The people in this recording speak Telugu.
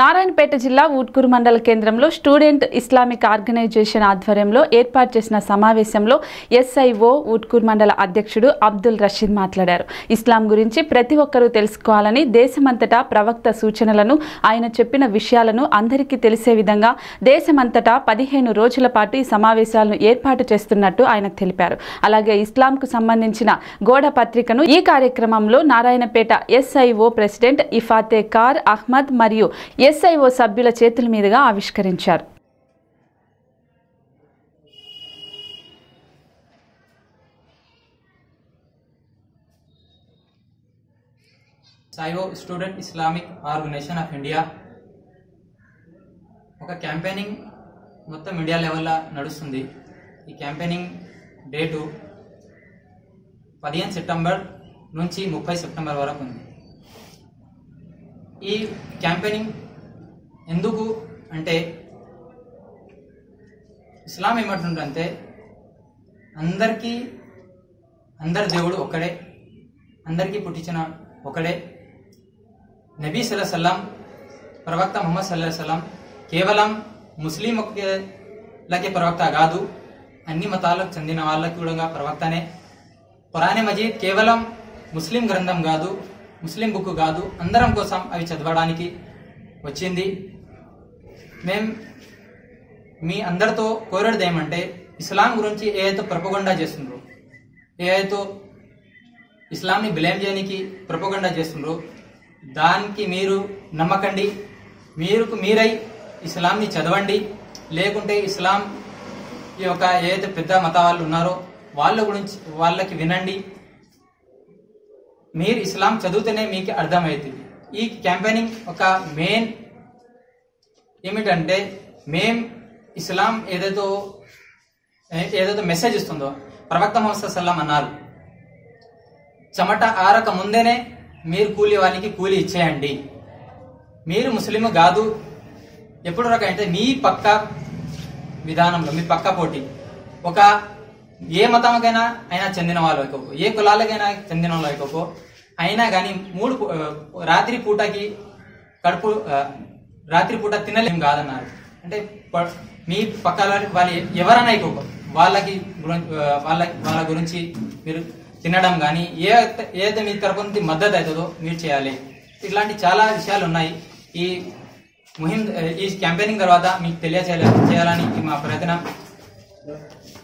నారాయణపేట జిల్లా ఊట్కూరు మండల కేంద్రంలో స్టూడెంట్ ఇస్లామిక్ ఆర్గనైజేషన్ ఆధ్వర్యంలో ఏర్పాటు చేసిన సమావేశంలో ఎస్ఐఓ ఊట్కూరు మండల అధ్యక్షుడు అబ్దుల్ రషీద్ మాట్లాడారు. ఇస్లాం గురించి ప్రతి ఒక్కరూ తెలుసుకోవాలని దేశమంతటా ప్రవక్త సూచనలను ఆయన చెప్పిన విషయాలను అందరికీ తెలిసే విధంగా దేశమంతటా పదిహేను రోజుల పాటు ఈ సమావేశాలను ఏర్పాటు చేస్తున్నట్టు ఆయన తెలిపారు. అలాగే ఇస్లాంకు సంబంధించిన గోడ పత్రికను ఈ కార్యక్రమంలో నారాయణపేట ఎస్ఐఓ ప్రెసిడెంట్ ఇఫాతే కార్ అహ్మద్ మరియు ఎస్ఐఓ సభ్యుల చేతుల మీదుగా ఆవిష్కరించారు. SIO student Islamic organisation of India. ఒక క్యాంపెయినింగ్ మొత్తం ఇండియా లెవెల్లో నడుస్తుంది. ఈ క్యాంపెయినింగ్ డేటు పదిహేను సెప్టెంబర్ నుంచి ముప్పై సెప్టెంబర్ వరకు ఉంది. ఈ క్యాంపెయినింగ్ ఎందుకు అంటే ఇస్లాం ఏమంటుందంటే అందరికీ అందరి దేవుడు ఒక్కడే అందరికీ పుట్టించిన ఒకడే. నబీ సల్లాం ప్రవక్త ముహమ్మద్ సల్లాం కేవలం ముస్లిం ఒక్కలకే ప్రవక్త కాదు అన్ని మతాలకు చెందిన వాళ్ళకి కూడా ప్రవక్తనే. ఖురానే మజీద్ కేవలం ముస్లిం గ్రంథం కాదు ముస్లిం బుక్ కాదు అందరం కోసం అవి చదవడానికి వచ్చింది. మేం మీ అందరితో కోరేది ఏమంటే ఇస్లాం గురించి ఏదైతే ప్రపగండా చేస్తుండ్రో ఏదైతే ఇస్లాంని బ్లేమ్ చేయడానికి ప్రపగండా చేస్తుండ్రో దానికి మీరు నమ్మకండి మీరు మీరై ఇస్లాంని చదవండి లేకుంటే ఇస్లాం ఈ యొక్క ఏదైతే పెద్ద మత వాళ్ళు ఉన్నారో వాళ్ళ గురించి వాళ్ళకి వినండి. మీరు ఇస్లాం చదివితేనే మీకు అర్థమవుతుంది. ఈ క్యాంపెయినింగ్ ఒక మెయిన్ ఏమిటంటే మేం ఇస్లాం ఏదైతే ఏదైతే మెసేజ్ ఇస్తుందో ప్రవక్త మొహమ్మద్ సల్లాం అన్నారు చెమట ఆరక ముందేనే మీరు కూలి వాళ్ళకి కూలి ఇచ్చేయండి. మీరు ముస్లిం కాదు. ఎప్పుడు రకం అంటే మీ పక్క విధానంలో మీ పక్క పోటీ ఒక ఏ మతంకైనా అయినా చెందిన వాళ్ళు అయిపోకో ఏ కులాలకైనా చెందిన వాళ్ళు అయిపోకో. అయినా కానీ మూడు రాత్రి పూటకి కడుపు రాత్రిపూట తినలేం కాదన్నారు. అంటే మీ పక్క వాళ్ళు ఎవరైనా అయిపోకో వాళ్ళకి వాళ్ళ వాళ్ళ గురించి మీరు తినడం కానీ ఏ ఏదైతే మీ తరపు నుంచి మద్దతు అవుతుందో మీరు చేయాలి. ఇట్లాంటి చాలా విషయాలు ఉన్నాయి. ఈ ముహిం ఈ క్యాంపెయినింగ్ తర్వాత మీకు తెలియచేయాలి చేయాలని మా ప్రయత్నం.